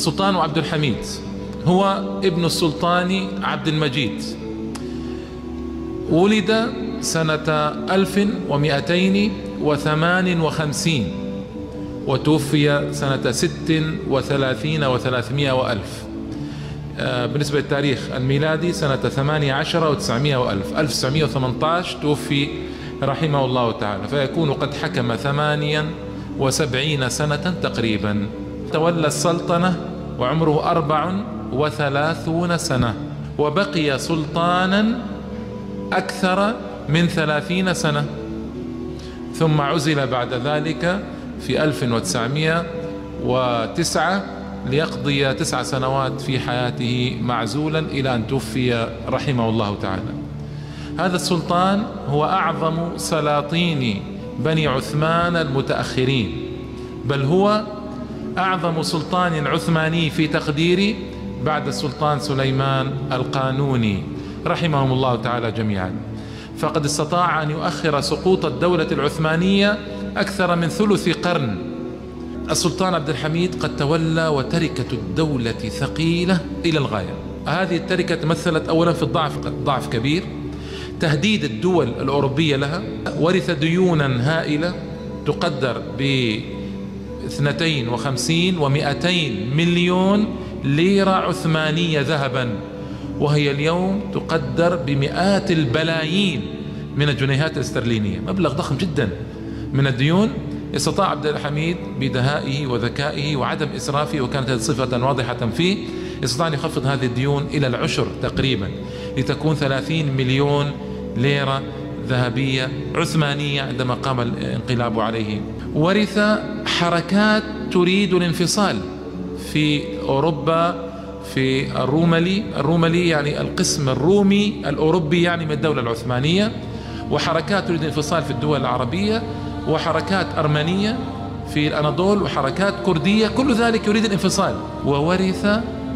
السلطان عبد الحميد. هو ابن السلطان عبد المجيد. ولد سنة 1258 وتوفي سنة 36 وثلاثمائة وألف. آه، بالنسبة للتاريخ الميلادي سنة 18 و900 وألف. 1918 توفي رحمه الله تعالى فيكون قد حكم ثمانيا وسبعين سنة تقريبا. تولى السلطنة وعمره أربع وثلاثون سنة وبقي سلطانا أكثر من ثلاثين سنة. ثم عزل بعد ذلك في 1909 ليقضي تسع سنوات في حياته معزولا إلى أن توفي رحمه الله تعالى. هذا السلطان هو أعظم سلاطين بني عثمان المتأخرين بل هو أعظم سلطان عثماني في تقديري بعد السلطان سليمان القانوني. رحمهم الله تعالى جميعا. فقد استطاع أن يؤخر سقوط الدولة العثمانية أكثر من ثلث قرن. السلطان عبد الحميد قد تولى وتركة الدولة ثقيلة إلى الغاية. هذه التركة تمثلت أولا في الضعف ضعف كبير. تهديد الدول الأوروبية لها. ورث ديونا هائلة تقدر ب 52 و200 مليون ليرة عثمانية ذهبا. وهي اليوم تقدر بمئات البلايين من الجنيهات الاسترلينية. مبلغ ضخم جدا. من الديون استطاع عبد الحميد بدهائه وذكائه وعدم إسرافه وكانت صفة واضحة فيه استطاع أن يخفض هذه الديون إلى العشر تقريبا لتكون 30 مليون ليرة ذهبية عثمانية عندما قام الانقلاب عليه. ورث حركات تريد الانفصال في أوروبا في الروملي. الروملي يعني القسم الرومي الأوروبي يعني من الدولة العثمانية. وحركات تريد الانفصال في الدول العربية وحركات أرمنية في الأناضول وحركات كردية. كل ذلك يريد الانفصال. وورث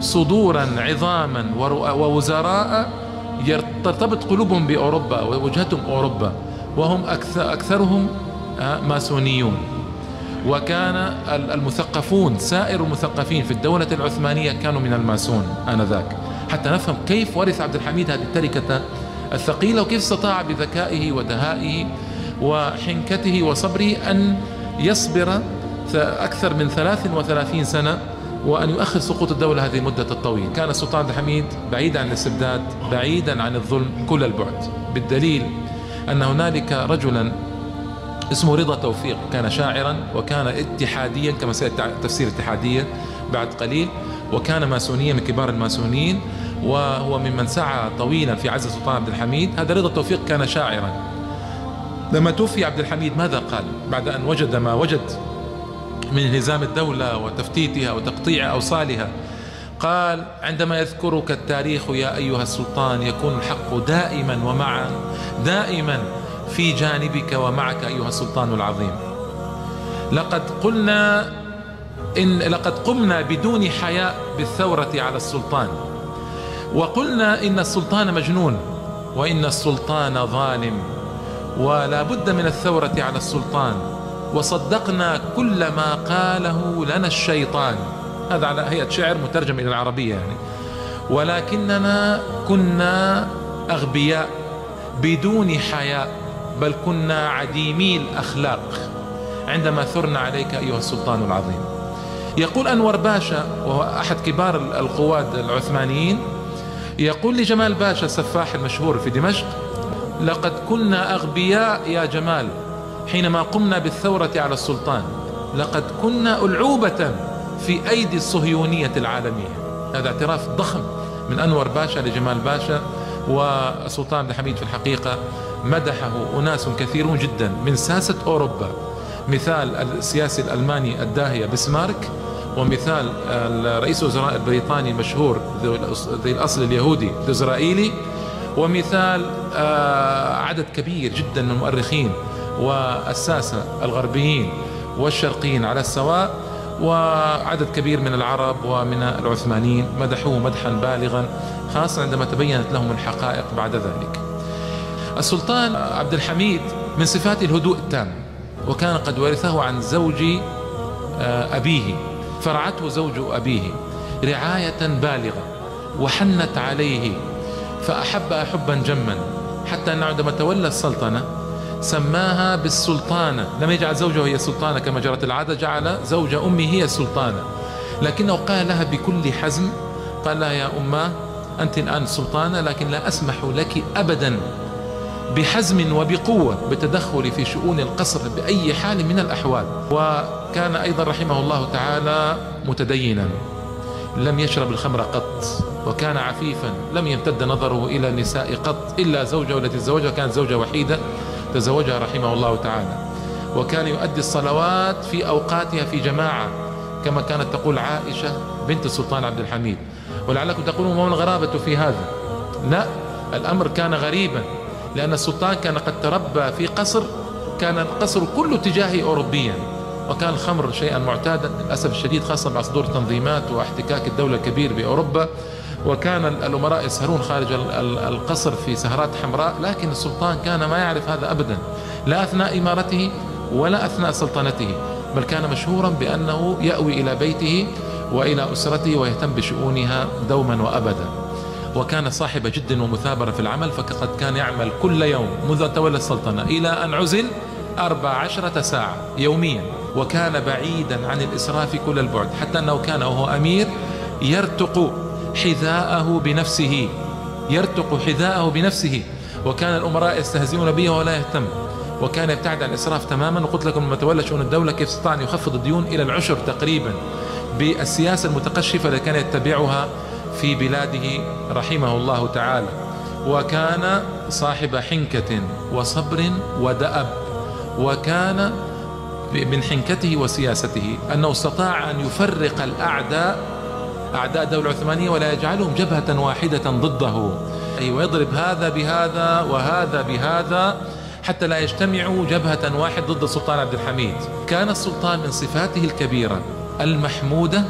صدورا عظاما ووزراء ترتبط قلوبهم بأوروبا ووجهتهم أوروبا. وهم أكثر أكثرهم آه، ماسونيون. وكان المثقفون سائر المثقفين في الدولة العثمانية كانوا من الماسون آنذاك. حتى نفهم كيف ورث عبد الحميد هذه التركة الثقيلة وكيف استطاع بذكائه ودهائه وحنكته وصبره أن يصبر أكثر من 33 سنة وأن يؤخر سقوط الدولة هذه المدة الطويلة كان السلطان عبد الحميد بعيدا عن الاستبداد بعيدا عن الظلم كل البعد. بالدليل أن هنالك رجلا اسمه رضا توفيق. كان شاعرا وكان اتحاديا كما تفسير اتحادية بعد قليل وكان ماسونيا من كبار الماسونيين وهو ممن سعى طويلا في عز السلطان عبد الحميد. هذا رضا توفيق كان شاعرا. لما توفي عبد الحميد ماذا قال؟ بعد أن وجد ما وجد من انهزام الدولة وتفتيتها وتقطيع أوصالها قال عندما يذكرك التاريخ يا أيها السلطان يكون الحق دائما ومعا دائما في جانبك ومعك أيها السلطان العظيم. لقد قلنا إن لقد قمنا بدون حياء بالثورة على السلطان. وقلنا إن السلطان مجنون وإن السلطان ظالم ولا بد من الثورة على السلطان. وصدقنا كل ما قاله لنا الشيطان. هذا على هيئة شعر مترجم إلى العربية يعني. ولكننا كنا أغبياء بدون حياء. بل كنا عديمي الأخلاق عندما ثرنا عليك أيها السلطان العظيم. يقول أنور باشا وهو أحد كبار القواد العثمانيين يقول لجمال باشا السفاح المشهور في دمشق لقد كنا أغبياء يا جمال حينما قمنا بالثورة على السلطان. لقد كنا ألعوبة في أيدي الصهيونية العالمية. هذا اعتراف ضخم من أنور باشا لجمال باشا والسلطان عبد الحميد في الحقيقة مدحه أناس كثيرون جدا. من ساسة أوروبا مثال السياسي الألماني الداهية بسمارك ومثال رئيس الوزراء البريطاني المشهور ذي الأصل اليهودي الإسرائيلي ومثال آه، عدد كبير جدا من المؤرخين والساسة الغربيين والشرقيين على السواء وعدد كبير من العرب ومن العثمانيين. مدحوه مدحا بالغا. خاصة عندما تبينت لهم الحقائق بعد ذلك. السلطان عبد الحميد من صفاته الهدوء التام وكان قد ورثه عن زوج آه، أبيه فرعته زوج أبيه رعاية بالغة وحنت عليه فأحبها حبا جما حتى أنه عندما تولى السلطنة سماها بالسلطانة. لم يجعل زوجه هي السلطانة كما جرت العادة جعل زوج أمه هي السلطانة. لكنه قال لها بكل حزم قال لها يا أماه أنت الآن سلطانة لكن لا أسمح لك أبدا بحزم وبقوة بتدخل في شؤون القصر بأي حال من الأحوال. وكان أيضا رحمه الله تعالى متدينا. لم يشرب الخمر قط وكان عفيفا. لم يمتد نظره إلى النساء قط إلا زوجة التي تزوجها كانت زوجة وحيدة تزوجها رحمه الله تعالى. وكان يؤدي الصلوات في أوقاتها في جماعة كما كانت تقول عائشة بنت السلطان عبد الحميد. ولعلكم تقولون ما الغرابة في هذا؟ لا الأمر كان غريبا لأن السلطان كان قد تربى في قصر كان القصر كله اتجاهي أوروبيا وكان الخمر شيئا معتادا للأسف الشديد خاصة مع صدور التنظيمات واحتكاك الدولة الكبير بأوروبا وكان الأمراء يسهرون خارج القصر في سهرات حمراء لكن السلطان كان ما يعرف هذا أبدا لا أثناء إمارته ولا أثناء سلطنته بل كان مشهورا بأنه يأوي إلى بيته وإلى أسرته ويهتم بشؤونها دوما وأبدا. وكان صاحب جد ومثابرة في العمل فقد كان يعمل كل يوم منذ تولى السلطنة إلى أن عزل أربع عشرة ساعة يوميا وكان بعيدا عن الإسراف كل البعد حتى أنه كان وهو أمير يرتق حذاءه بنفسه يرتق حذاءه بنفسه. وكان الأمراء يستهزئون به ولا يهتم. وكان يبتعد عن الإسراف تماما وقلت لكم لما تولى شؤون الدولة كيف استطاع أن يخفض الديون إلى العشر تقريبا. بالسياسة المتقشفة التي كان يتبعها في بلاده رحمه الله تعالى. وكان صاحب حنكة وصبر ودأب. وكان من حنكته وسياسته أنه استطاع أن يفرق الأعداء أعداء الدولة العثمانية ولا يجعلهم جبهة واحدة ضده. ويضرب هذا بهذا وهذا بهذا حتى لا يجتمعوا جبهة واحد ضد السلطان عبد الحميد. كان السلطان من صفاته الكبيرة. المحمودة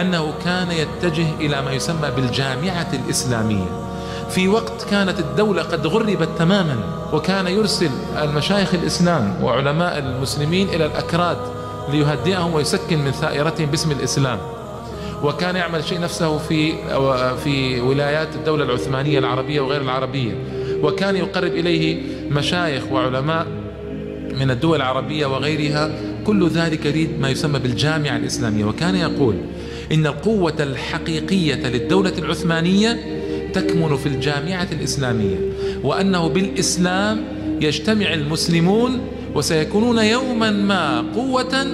أنه كان يتجه إلى ما يسمى بالجامعة الإسلامية. في وقت كانت الدولة قد غربت تماما وكان يرسل المشايخ الإسلام وعلماء المسلمين إلى الأكراد ليهدئهم ويسكن من ثائرتهم باسم الإسلام. وكان يعمل شيء نفسه في في ولايات الدولة العثمانية العربية وغير العربية. وكان يقرب إليه مشايخ وعلماء من الدول العربية وغيرها كل ذلك يريد ما يسمى بالجامعة الإسلامية وكان يقول إن القوة الحقيقية للدولة العثمانية تكمن في الجامعة الإسلامية وأنه بالإسلام يجتمع المسلمون وسيكونون يوما ما قوة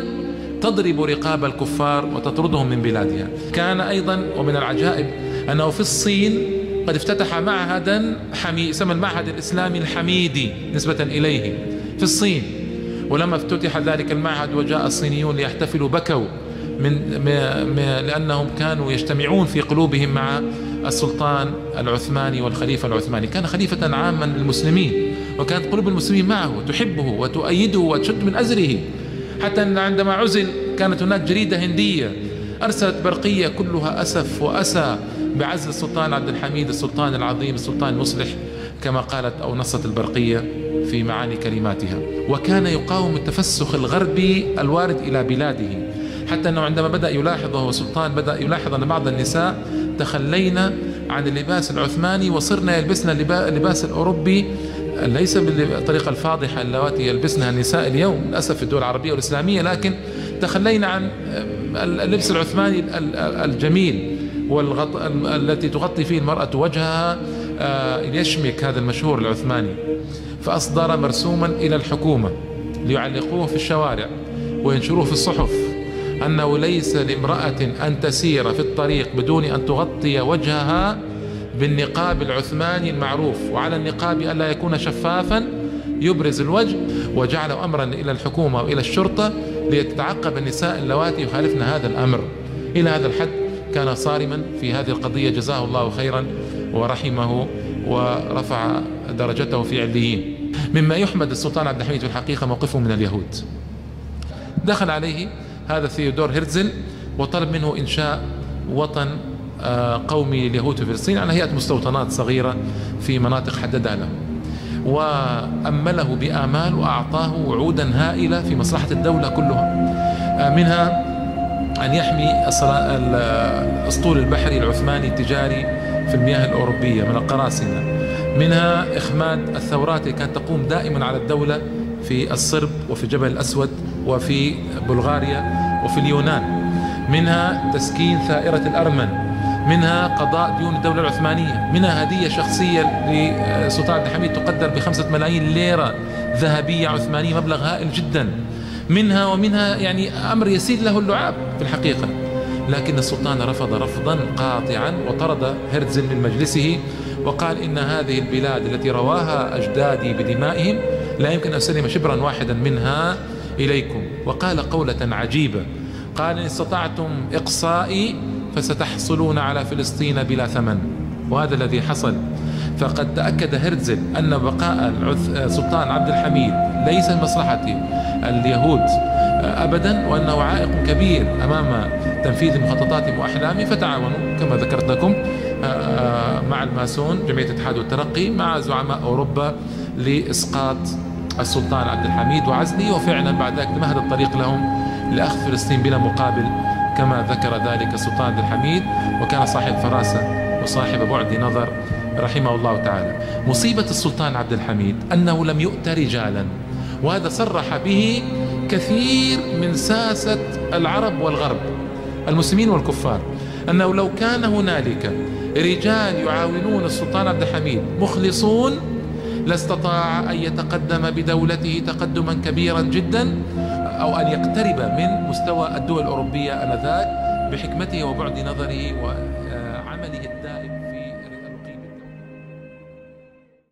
تضرب رقاب الكفار وتطردهم من بلادها. كان أيضا ومن العجائب أنه في الصين قد افتتح معهدا حمي يسمى المعهد الإسلامي الحميدي نسبة إليه. في الصين ولما افتتح ذلك المعهد وجاء الصينيون ليحتفلوا بكوا من لأنهم كانوا يجتمعون في قلوبهم مع السلطان العثماني والخليفة العثماني. كان خليفة عاما للمسلمين وكانت قلوب المسلمين معه تحبه وتؤيده وتشد من أزره. حتى عندما عزل كانت هناك جريدة هندية أرسلت برقية كلها أسف وأسى بعزل السلطان عبد الحميد السلطان العظيم السلطان المصلح كما قالت أو نصت البرقية. في معاني كلماتها. وكان يقاوم التفسخ الغربي الوارد إلى بلاده. حتى أنه عندما بدأ يلاحظ وهو سلطان بدأ يلاحظ أن بعض النساء تخلينا عن اللباس العثماني وصرنا يلبسنا اللباس الأوروبي. ليس بالطريقة الفاضحة اللواتي يلبسنها النساء اليوم للأسف في الدول العربية والإسلامية لكن تخلينا عن اللبس العثماني الجميل والغط... التي تغطي فيه المرأة وجهها آه، يشمك هذا المشهور العثماني. فأصدر مرسوما إلى الحكومة ليعلقوه في الشوارع وينشروه في الصحف أنه ليس لامرأة أن تسير في الطريق بدون أن تغطي وجهها بالنقاب العثماني المعروف وعلى النقاب ألا يكون شفافا يبرز الوجه وجعل أمرا إلى الحكومة وإلى الشرطة ليتعقب النساء اللواتي يخالفن هذا الأمر. إلى هذا الحد كان صارما في هذه القضية. جزاه الله خيرا ورحمه. ورفع درجته في عليين. مما يحمد السلطان عبد الحميد في الحقيقة موقفه من اليهود. دخل عليه هذا ثيودور هرتزل وطلب منه إنشاء وطن آه، قومي لليهود في فلسطين. على هيئة مستوطنات صغيرة في مناطق حددها له. وأمله بآمال وأعطاه وعودا هائلة في مصلحة الدولة كلها. آه، منها أن يحمي الأسطول البحري العثماني التجاري في المياه الأوروبية من القراصنة. منها إخماد الثورات التي كانت تقوم دائما على الدولة في الصرب وفي جبل الأسود وفي بلغاريا وفي اليونان. منها تسكين ثائرة الأرمن. منها قضاء ديون الدولة العثمانية. منها هدية شخصية لسلطان عبد الحميد تقدر بخمسة ملايين ليرة ذهبية عثمانية مبلغ هائل جدا. منها ومنها يعني أمر يسير له اللعاب في الحقيقة. لكن السلطان رفض رفضا قاطعا وطرد هرتزل من مجلسه وقال إن هذه البلاد التي رواها أجدادي بدمائهم لا يمكن أن أسلم شبرا واحدا منها إليكم. وقال قولة عجيبة. قال إن استطعتم إقصائي فستحصلون على فلسطين بلا ثمن. وهذا الذي حصل. فقد تأكد هرتزل أن بقاء السلطان عبد الحميد ليس لمصلحة اليهود أبدا وأنه عائق كبير أمام تنفيذ مخططاتهم وأحلامهم فتعاونوا كما ذكرت لكم مع الماسون جمعية الاتحاد والترقي مع زعماء أوروبا لإسقاط السلطان عبد الحميد وعزله. وفعلا بعد ذلك مهد الطريق لهم لأخذ فلسطين بلا مقابل كما ذكر ذلك السلطان عبد الحميد. وكان صاحب فراسة وصاحب بعد نظر رحمه الله تعالى. مصيبة السلطان عبد الحميد أنه لم يؤت رجالا وهذا صرح به كثير من ساسة العرب والغرب المسلمين والكفار أنه لو كان هنالك رجال يعاونون السلطان عبد الحميد مخلصون لاستطاع أن يتقدم بدولته تقدما كبيرا جدا أو أن يقترب من مستوى الدول الأوروبية آنذاك بحكمته وبعد نظره و